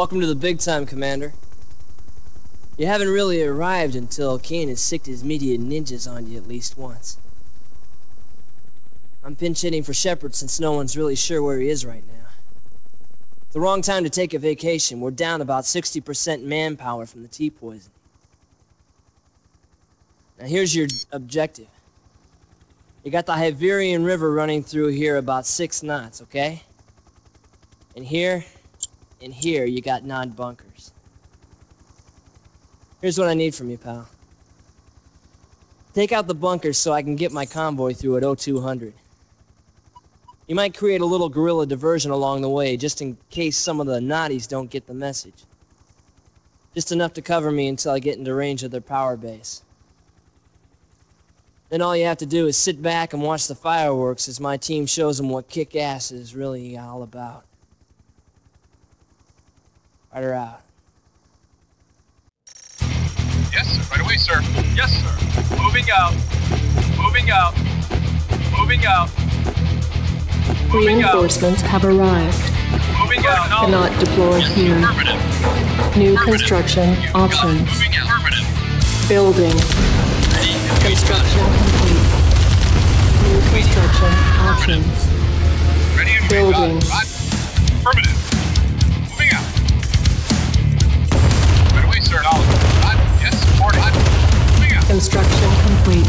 Welcome to the big time, Commander. You haven't really arrived until Kane has sicked his media ninjas on you at least once. I'm pinch hitting for Shepard since no one's really sure where he is right now. It's the wrong time to take a vacation. We're down about 60% manpower from the tea poison. Now here's your objective. You got the Hyverian River running through here about six knots, okay? And here, and here, you got Nod-bunkers. Here's what I need from you, pal. Take out the bunkers so I can get my convoy through at 0200. You might create a little guerrilla diversion along the way, just in case some of the naughties don't get the message. Just enough to cover me until I get into range of their power base. Then all you have to do is sit back and watch the fireworks as my team shows them what kick-ass is really all about. Right her out. Uh, yes, sir. Right away, sir. Yes, sir. Moving out. Moving out. Moving out. Moving Reinforcements have arrived. Moving out. Cannot deploy here. New construction options. Moving out. Affirmative. Building. Construction complete. New construction options. Ready and Building. Affirmative. Construction complete.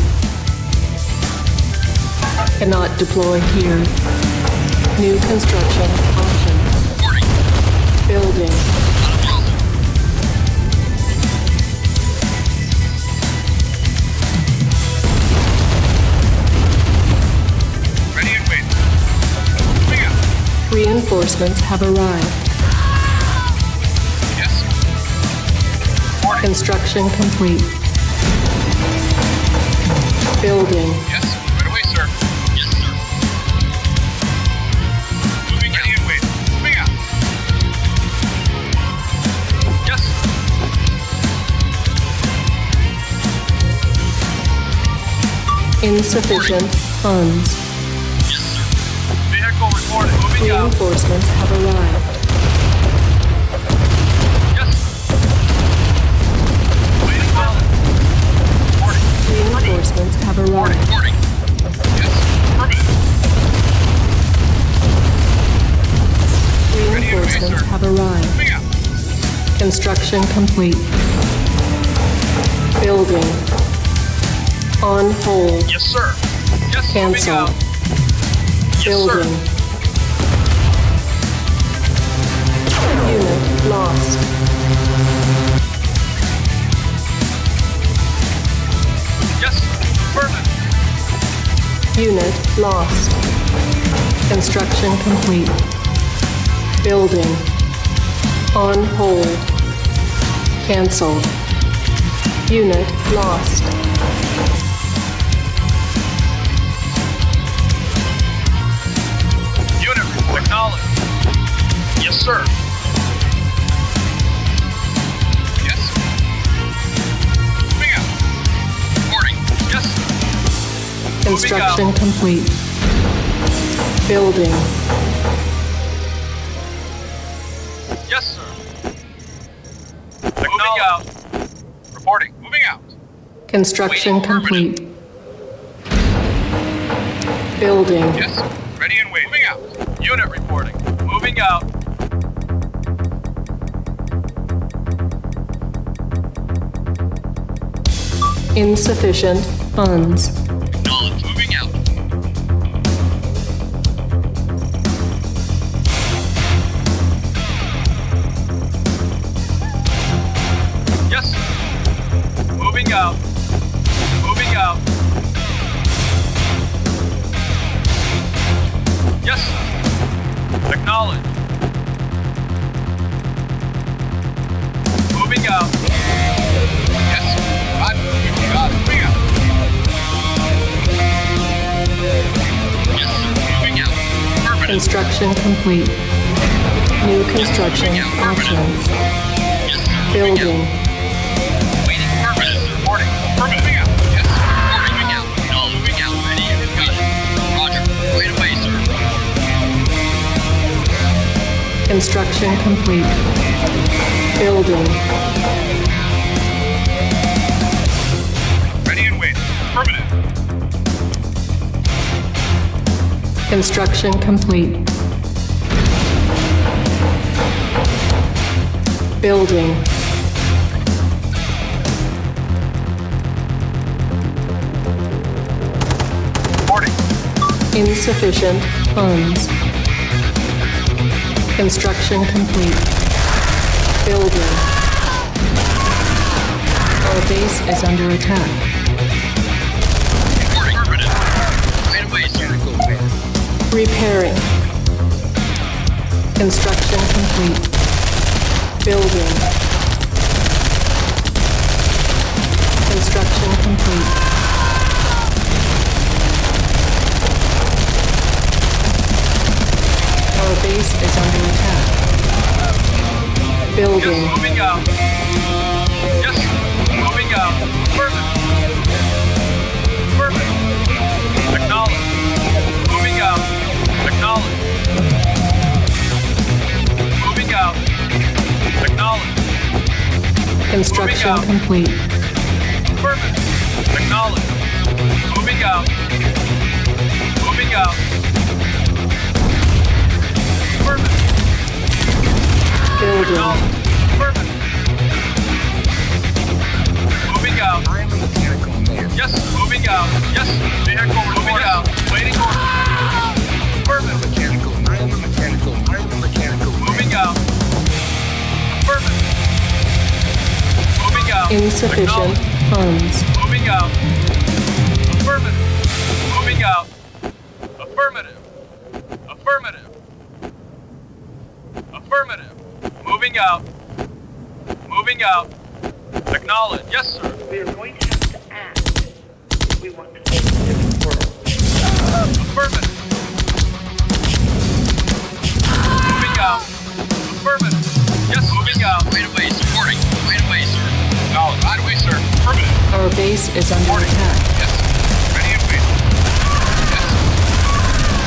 Cannot deploy here. New construction options. Building. Ready and out. Reinforcements have arrived. Construction complete. Building. Yes. Right away, sir. Yes, sir. Moving Ready and. Moving out. Yes. Insufficient funds. Yes, sir. Vehicle reported. Moving out. Reinforcements have arrived. Reinforcements have arrived. Reporting. Yes, Reinforcements have arrived. Construction complete. Building. On hold. Yes, sir. Yes, Cancel. Yes, Building. sir. Unit lost. Unit lost. Construction complete. Building. On hold. Cancelled. Unit lost. Unit acknowledged. Yes, sir. Construction complete. Building. Yes, sir. Moving out. Reporting. Moving out. Construction Waiting. complete. Building. Yes. sir. Ready and waiting. Moving out. Unit reporting. Moving out. Insufficient funds. It. Roger. Right away, sir. Construction complete. Building. Ready and waiting. Affirmative. Construction complete. Building. Insufficient funds. Construction complete. Building. Our base is under attack. Repairing. Construction complete. Building. Construction complete. Our base is under attack. Building. Construction out. complete. Affirmative. Acknowledge. Moving out. Moving out. Affirmative. Building. Acknowledge. Affirmative. Moving out. Yes, moving out. Yes, Insufficient funds. Moving out. Affirmative. Moving out. Affirmative. Affirmative. Affirmative. Moving out. Moving out. Acknowledge. Yes, sir. We are going to have to act. We want to live in a different world. Affirmative. Base is under Reporting. attack. Yes. Ready and waiting. Yes.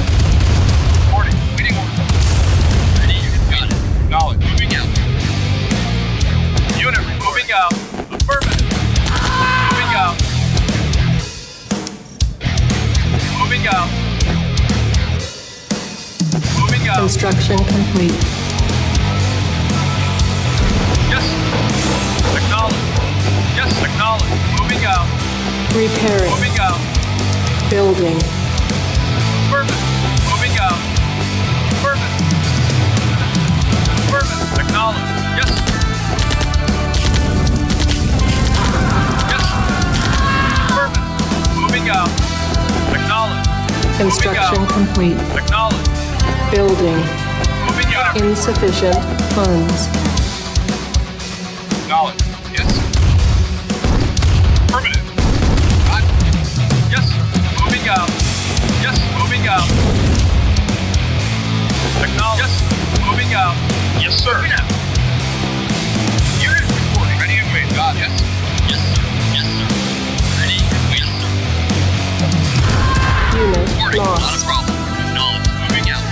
Reporting. Waiting order. Ready. Got it. Acknowledge. Moving out. Unit moving out. Affirmative. Moving out. Moving out. Moving out. Construction complete. Repairing. Moving out. Building. Affirmative. Moving out. Affirmative. Affirmative. Acknowledge. Yes. Yes. Affirmative. Moving out. Acknowledge. Construction complete. Acknowledge. Building. Moving out. Insufficient funds. Acknowledge. Yes. Affirmative. Acknowledge. Yes, moving out. Yes, sir. Moving. Unit reporting. Ready and waiting. Got it. Yes. Yes, sir. Yes, sir. Ready and sir. Unit Reporting. Not a lost. problem. Acknowledge. Moving out.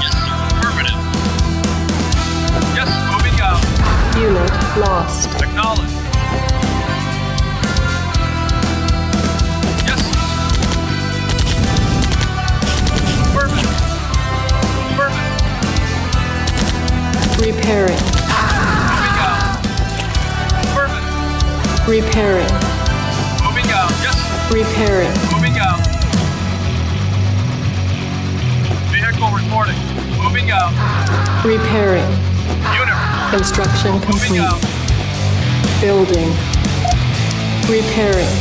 Yes, sir. Affirmative. Yes, moving out. Unit lost. Acknowledge. Repairing. Moving out. Affirmative. Repairing. Moving out. Yes. Repairing. Moving out. Vehicle reporting. Moving out. Repairing. Unit. Construction Moving complete. out. Building. Repairing.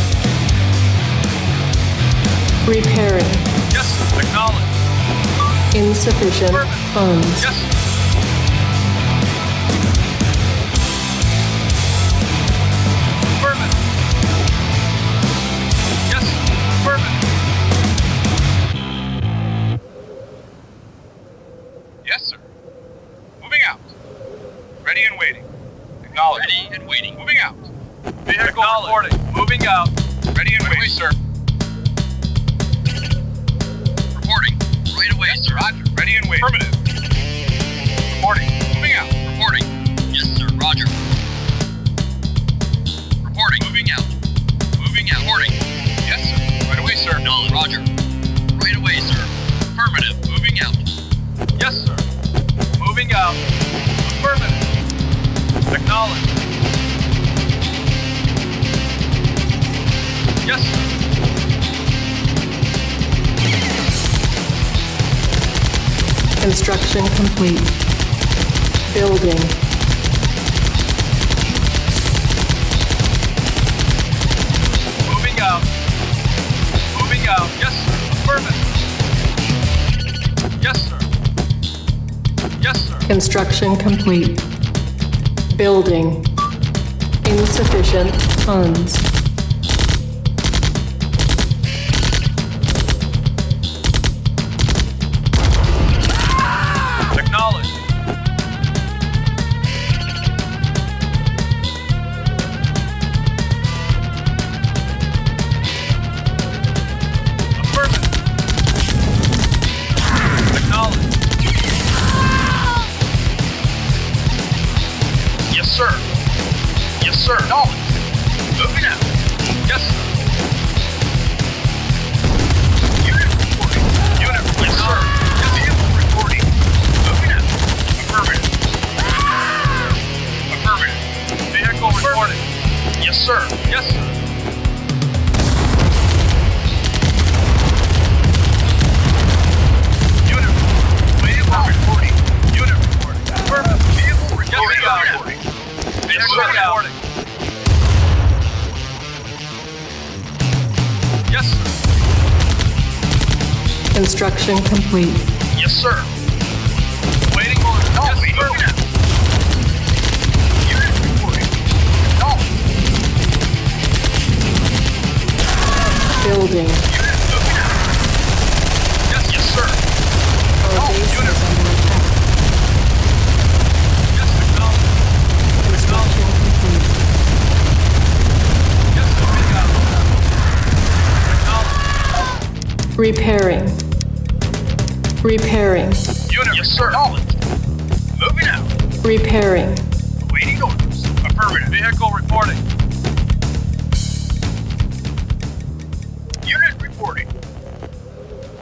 Repairing. Yes. Acknowledge. Insufficient funds. Yes. Moving out. Affirmative. Acknowledge. Yes, sir. Construction complete. Building. Moving out. Moving out. Yes, sir. Affirmative. Construction complete. Building. Insufficient funds. Yes, sir. Acknowledge. Moving out. Yes, sir. Unit reporting. Unit reporting. Yes, sir. Vehicle reporting. Moving out. Affirmative. Affirmative. Vehicle reporting. Yes, sir. Yes, sir. Unit vehicle reporting. Unit reporting. Affirmative. Vehicle reporting. Vehicle reporting. Yes, sir. Construction complete. Yes, sir. Waiting order. No, yes, sir. Unit reporting. No. Building. Unit moving out. Yes, yes, sir. Our Oh, base unit. is under attack. Yes, acknowledge. Construction complete. Yes, moving out. Acknowledge. Repairing. Repairing. Unit yes, sir. Acknowledge. Moving out. Repairing. Waiting orders. Affirmative. Vehicle reporting. Unit reporting.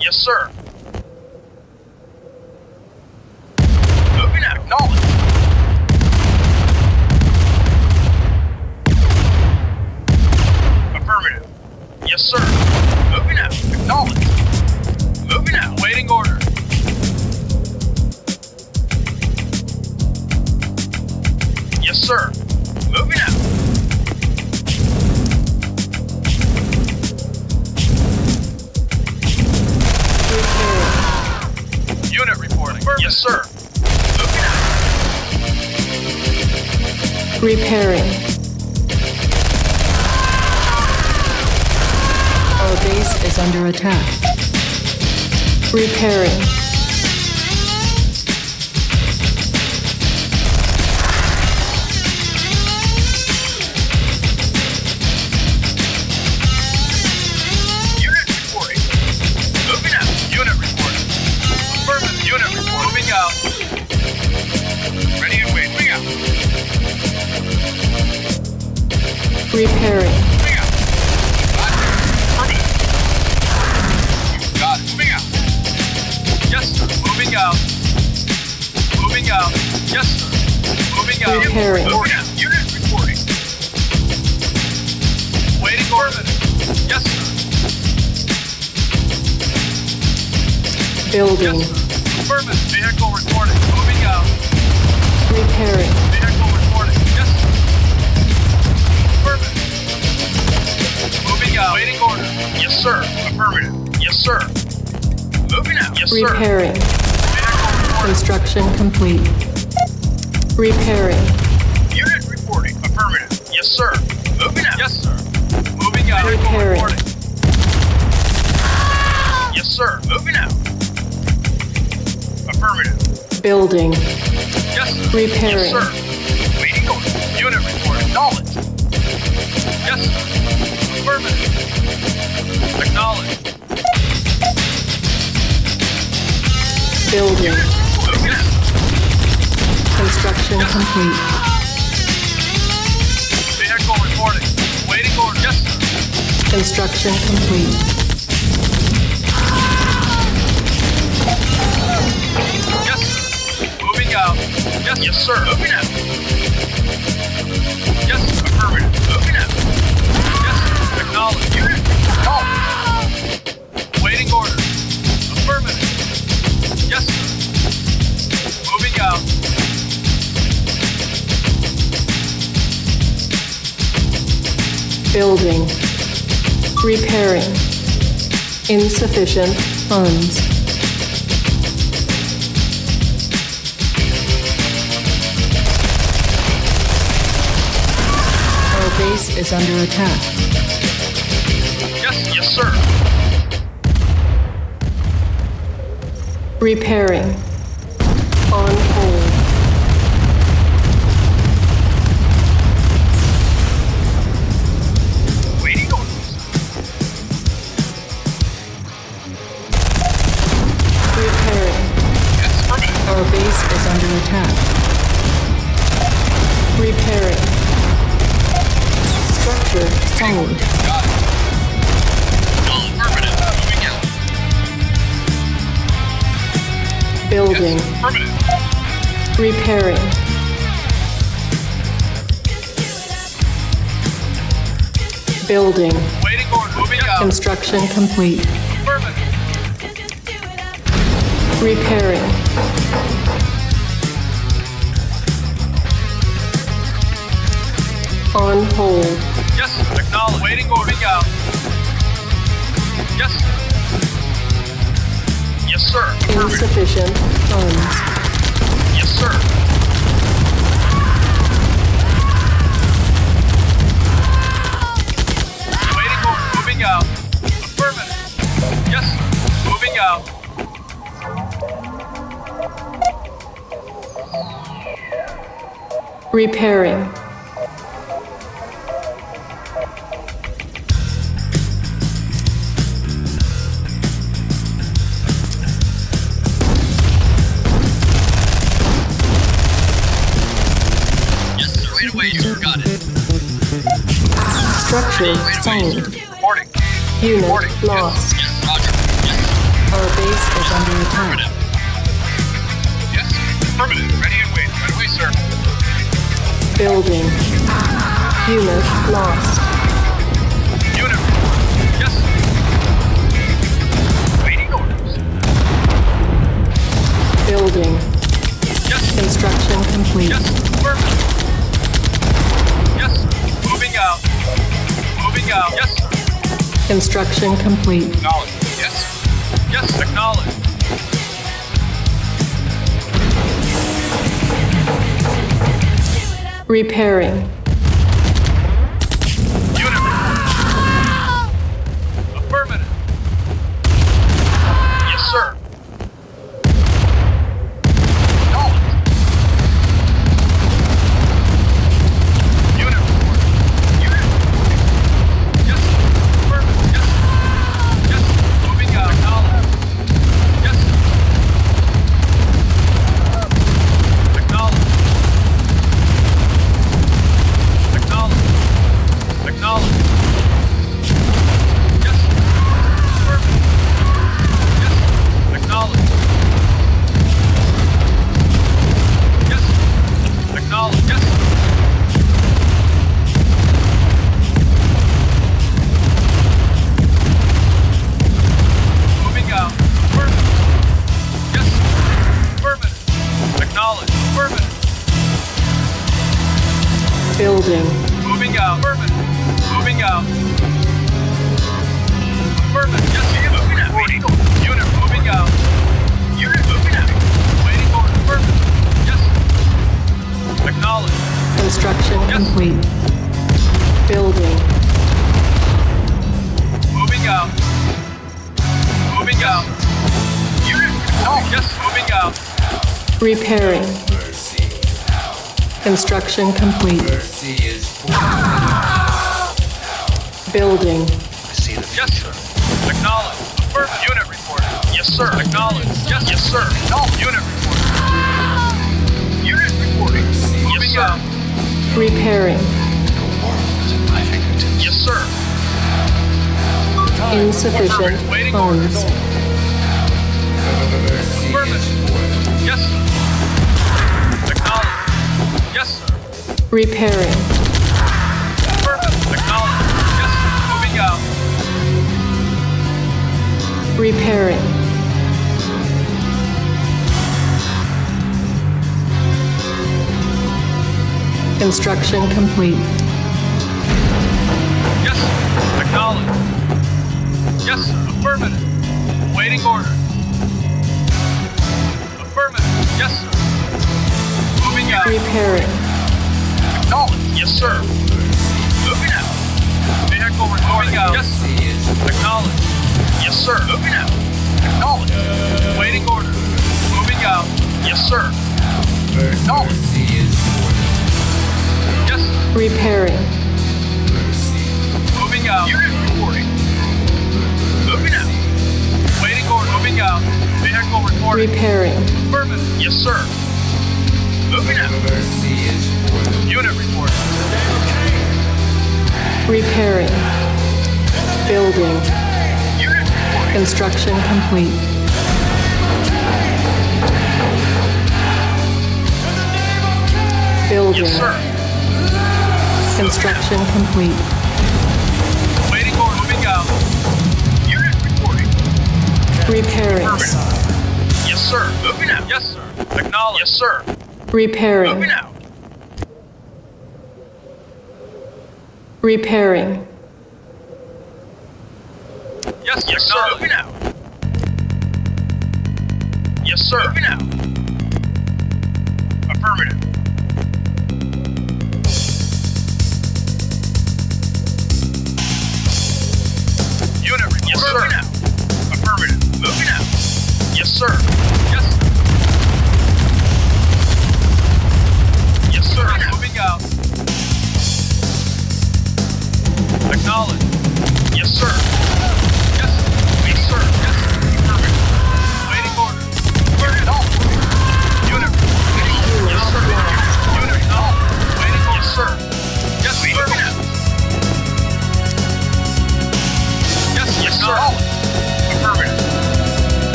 Yes, sir. Moving out. Acknowledge. Building. Yes, sir. Repairing. Yes, sir. Waiting order. Unit report. Acknowledge. Yes, sir. Affirmative. Acknowledge. Building. Construction complete. Vehicle reporting. Waiting order. Yes, sir. Construction complete. Yes, sir. Moving out. Yes. Affirmative. Moving out. Yes, sir. Acknowledge. Unit. Call. Waiting order. Affirmative. Yes, sir. Moving out. Building. Repairing. Insufficient funds. Base is under attack. Yes, yes, sir. Repairing. On hold. Waiting orders. Repairing. Yes. Our base is under attack. Repairing. Sound. Affirmative. Out. Building. Yes. Repairing. Building. Waiting. Moving out. Construction complete. Repairing. On hold. Acknowledge. Waiting. Moving out. Yes. Yes, sir. Insufficient funds. Yes, sir. Waiting. Moving out. Affirmative. Yes, sir. Moving out. Repairing. Sir. Reporting. Unit lost. Our base is under attack. Yes. Ready and wait. Sir. Building. Unit lost. Unit. Yes. Waiting orders. Building. Yes. Construction complete. Yes. Out. Yes. Construction complete. Acknowledge. Yes. Yes. Acknowledge. Repairing. Yes, yes, sir. Acknowledge. Unit reporting. Unit reporting. Moving out. Repairing. Yes, sir. Insufficient funds. Affirmative. Yes, sir. Acknowledge. Yes, sir. Repairing. Affirmative. Acknowledge. Yes, sir. Moving out. Repairing. Construction complete. Yes, sir. Acknowledge. Yes, sir. Affirmative. Waiting order. Affirmative. Yes, sir. Moving out. Repairing. Acknowledge. Yes, sir. Moving out. Vehicle reporting out. Yes, sir. Acknowledge. Yes, sir. Moving out. Acknowledge. Waiting order. Moving out. Yes, sir. Acknowledge. Repairing. Moving out. Unit reporting. Moving out. Waiting order. Moving out. Vehicle reporting. Repairing. Affirmative. Yes, sir. Moving out. Unit reporting. Repairing. Building. Unit. Construction complete. Building. Yes, sir. Construction complete. Waiting order. Moving out. Unit reporting. Repairing. Yes, sir. Moving out. Yes, sir. Acknowledge. Yes, sir. Repairing. Moving out. Repairing. Yes, yes, sir. Moving out. Yes, sir. Moving out. Affirmative.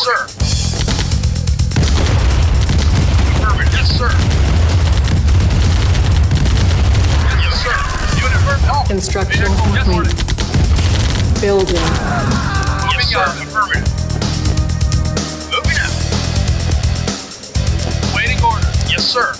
Sir. Affirmative. Yes, sir. Yes, sir. Unit reporting. Construction complete. escorting. Building. Moving out. Affirmative. Moving out. Waiting order. Yes, sir.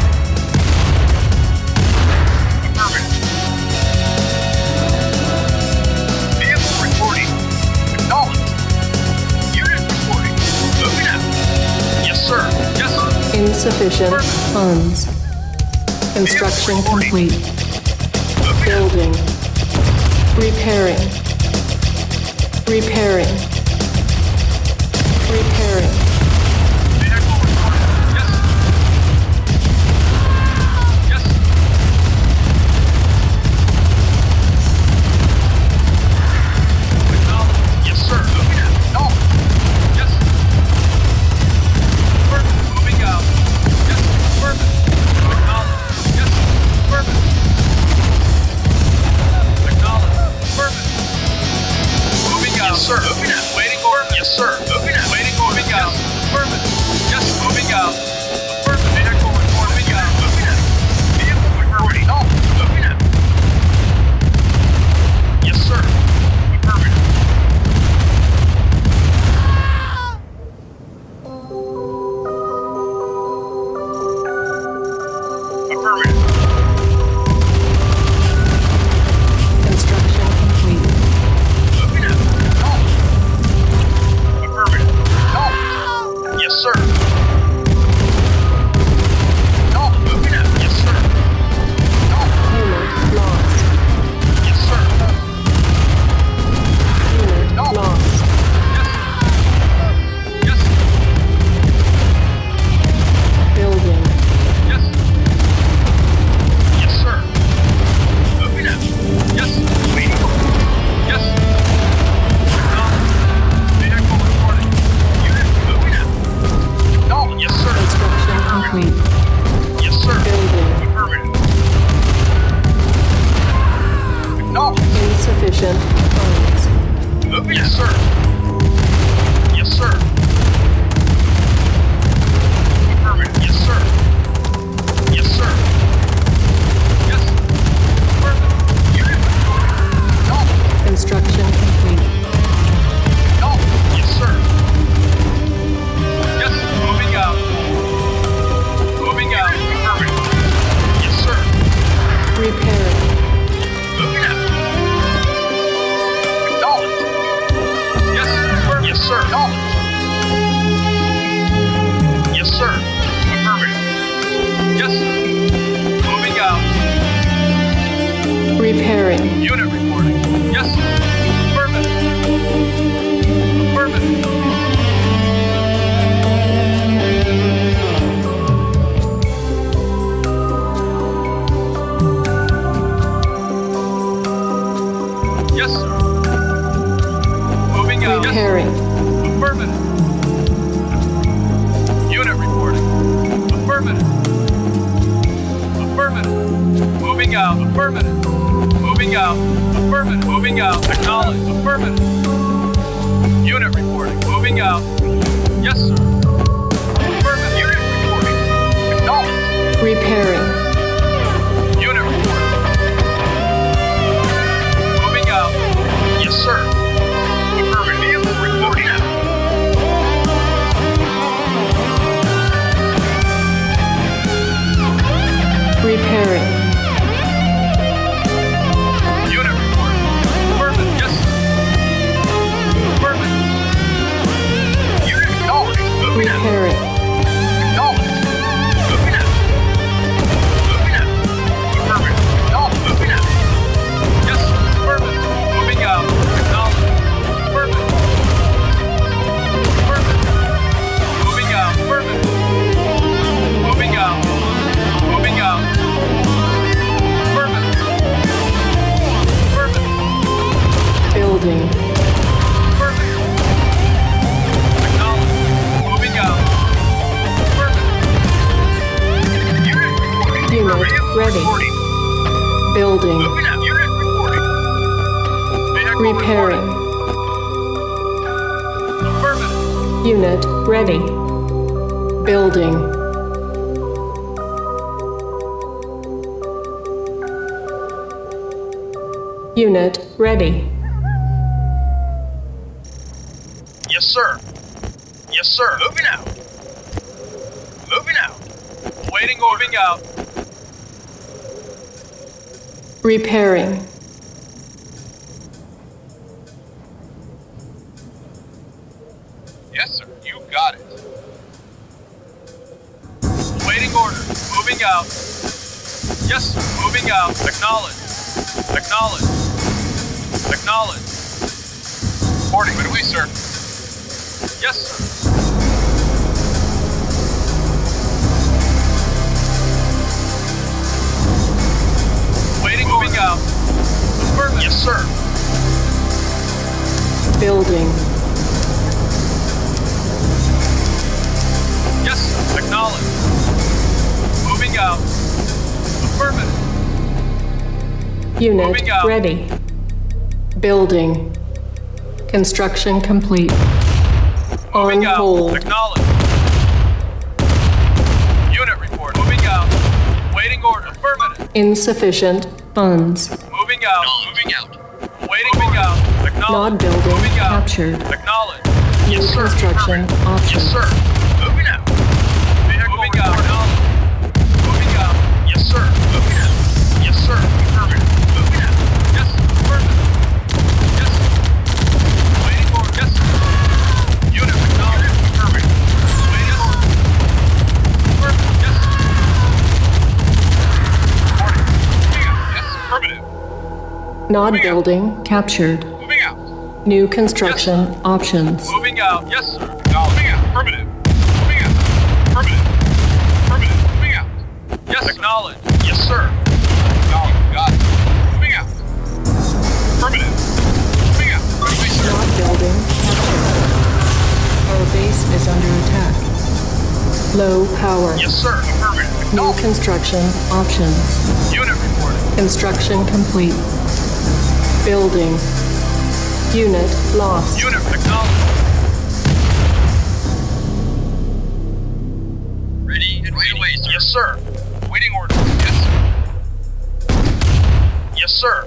Insufficient funds. Construction complete. Building. Repairing. Repairing. Repairing. Unit ready. Building. Unit ready. Yes, sir. Yes, sir. Moving out. Moving out. Waiting. Moving out. Repairing. Moving out. Yes, sir. Moving out. Acknowledge. Acknowledge. Acknowledge. Reporting. Right away, sir. Yes, sir. Waiting. Moving out. Affirmative. Yes, sir. Building. Yes. Acknowledge. Moving out. Affirmative. Unit out. ready. Building. Construction complete. On Moving out. hold. Acknowledge. Unit report. Moving out. Waiting order. Affirmative. Insufficient funds. Moving out. Moving out. Waiting. Moving out. Acknowledge. Nod building Moving out. captured. Acknowledge. New Yes, sir. construction Affirmative. options. Yes, sir. Nod Moving out. building captured. Moving out. New construction options. Moving out. Yes, sir. Acknowledged. Moving out. Affirmative. Moving out. Affirmative. Affirmative. Moving out. Yes. Acknowledged. Yes, sir. Acknowledged. Got it. Moving out. Affirmative. Moving out. Moving, sir. Nod building captured. Our base is under attack. Low power. Yes, sir. Affirmative. New construction options. Unit reporting. Construction complete. Building. Unit lost. Unit acknowledged. Ready and right away, sir. Yes, sir. Waiting order. Yes, sir. Yes, sir.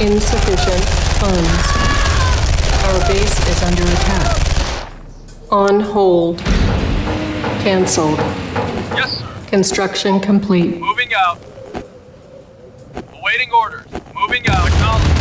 Insufficient funds. Our base is under attack. On hold. Cancelled. Yes, sir. Construction complete. Moving out. Awaiting orders. Moving out. Acknowledged.